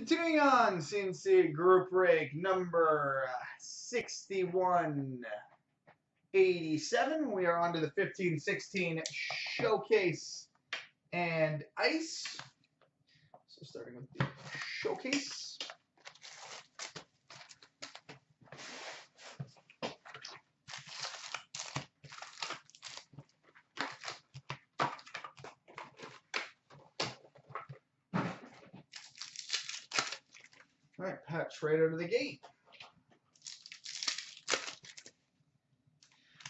Continuing on, CNC group break number 6187. We are on to the 1516 showcase and ice. So starting with the showcase. All right, patch right out of the gate.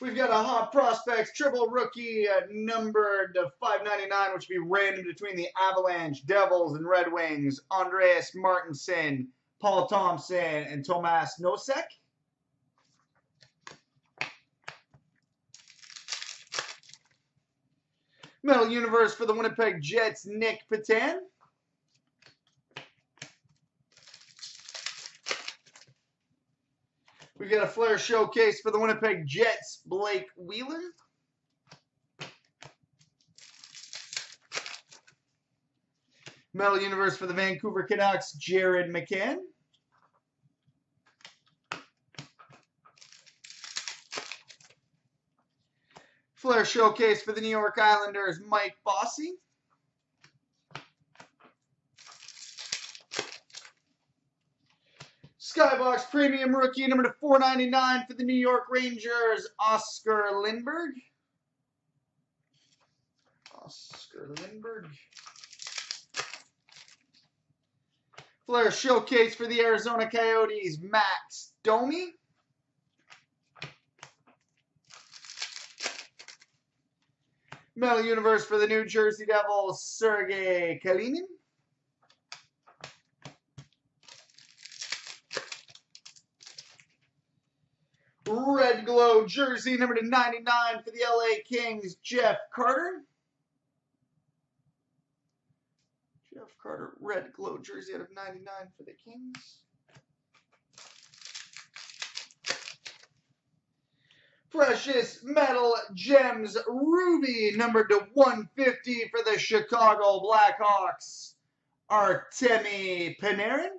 We've got a Hot Prospects triple rookie uh, numbered to 599, which would be random between the Avalanche, Devils, and Red Wings. Andreas Martinsen, Paul Thompson, and Tomas Nosek. Metal Universe for the Winnipeg Jets, Nick Petan. We got a Flair showcase for the Winnipeg Jets, Blake Wheeler. Metal Universe for the Vancouver Canucks, Jared McCann. Flair showcase for the New York Islanders, Mike Bossy. Skybox Premium Rookie number to 499 for the New York Rangers, Oscar Lindberg. Oscar Lindberg. Flair Showcase for the Arizona Coyotes, Max Domi. Metal Universe for the New Jersey Devils, Sergei Kalinin. Red Glow jersey number to 99 for the LA Kings, Jeff Carter. Jeff Carter, Red Glow jersey out of 99 for the Kings. Precious Metal Gems Ruby number to 150 for the Chicago Blackhawks, Artemi Panarin.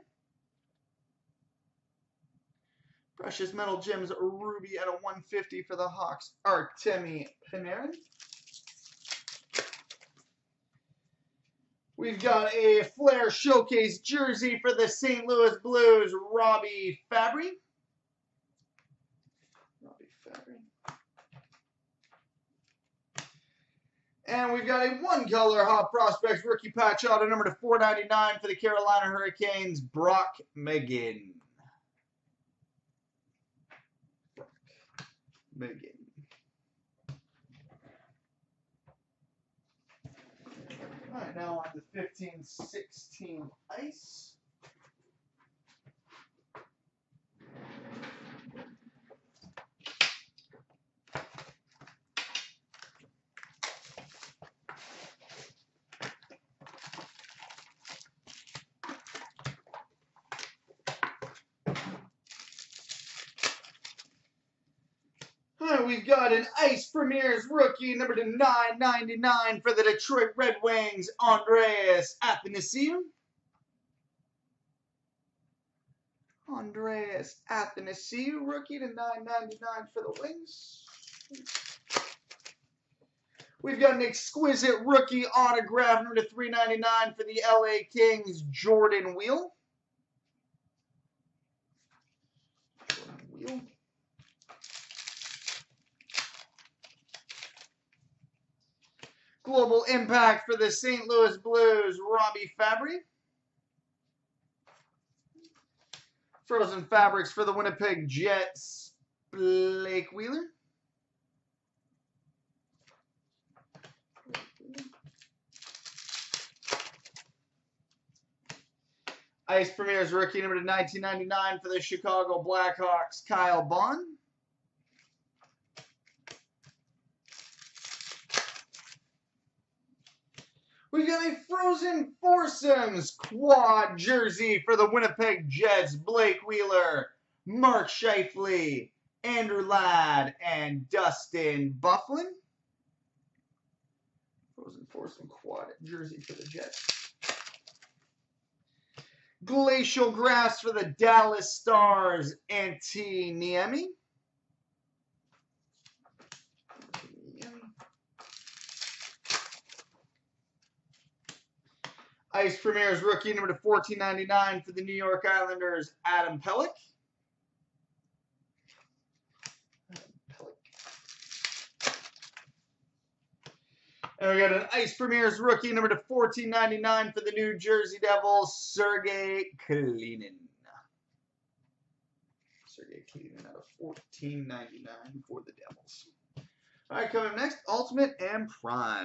Precious Metal Gems Ruby at a 150 for the Hawks, Artemi Panarin. We've got a Flair Showcase jersey for the St. Louis Blues, Robby Fabbri. Robby Fabbri. And we've got a one-color Hot Prospects rookie patch out auto number to 499 for the Carolina Hurricanes, Brock McGinn. All right, now on the 15-16 ice. We've got an Ice Premieres rookie, number to 999 for the Detroit Red Wings, Andreas Athanasiou. Andreas Athanasiou, rookie to 999 for the Wings. We've got an exquisite rookie autograph, number to 399 for the LA Kings, Jordan Weal. Jordan Weal. Global Impact for the St. Louis Blues, Robby Fabbri. Frozen Fabrics for the Winnipeg Jets, Blake Wheeler. Ice Premieres rookie number to 1999 for the Chicago Blackhawks, Kyle Baun. We've got a Frozen Foursomes quad jersey for the Winnipeg Jets, Blake Wheeler, Mark Scheifele, Andrew Ladd, and Dustin Byfuglien. Frozen Foursome quad jersey for the Jets. Glacial Graphs for the Dallas Stars, Antti Niemi. Ice Premieres rookie number to 14.99 for the New York Islanders, Adam Pelech. And we got an Ice Premieres rookie number to 14.99 for the New Jersey Devils, Sergei Kalinin. Sergei Kalinin out of 14.99 for the Devils. All right, coming next, Ultimate and Prime.